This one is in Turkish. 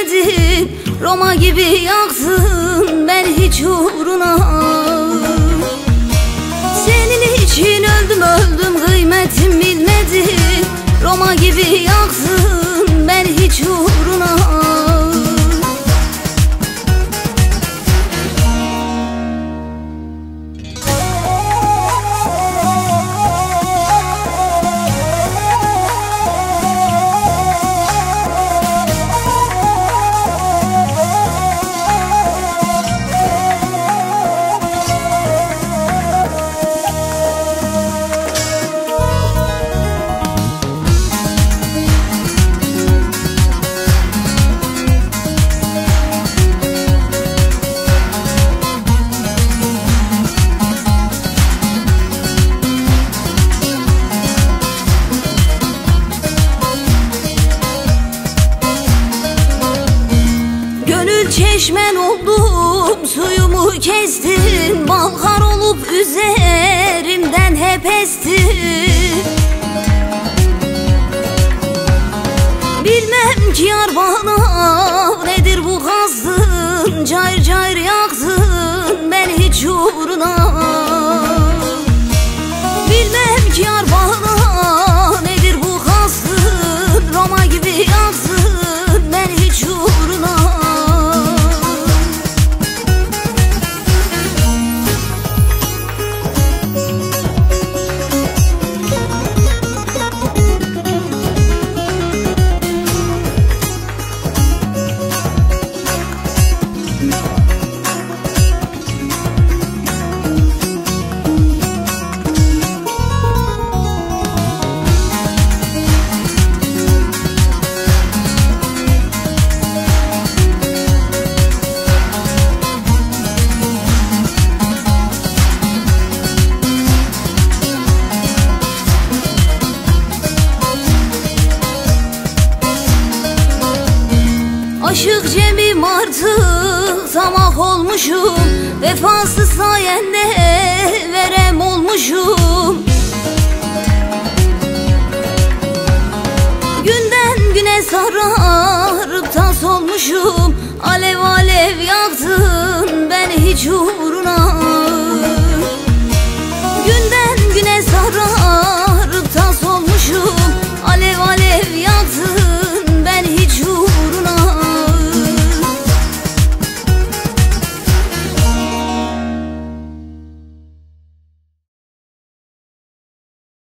bilmedin Roma gibi yaksın. Ben hiç uğruna Çeşmen oldum Suyumu kestin Balkar olup üzerimden hep estin Bilmem ki yar bana Nedir bu kastın Cayır cayır yaktın Ben hiç uğruna Aşık cemim artık tamak olmuşum. Vefasız sayende verem olmuşum. Günden güne sararıp tas olmuşum